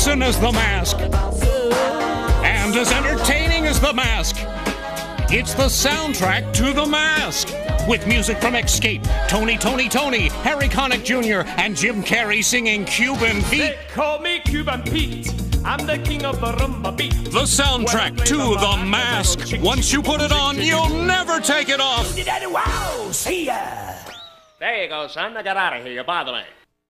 As the mask. And as entertaining as the mask. It's the soundtrack to The Mask. With music from Xscape, Tony, Toni, Toné, Harry Connick Jr., and Jim Carrey singing Cuban Pete. They call me Cuban Pete. I'm the king of the rumba beat. The soundtrack to The Mask. Once you put it on, you'll never take it off. Wow, see ya. There you go, son. Now get out of here. You're bothering.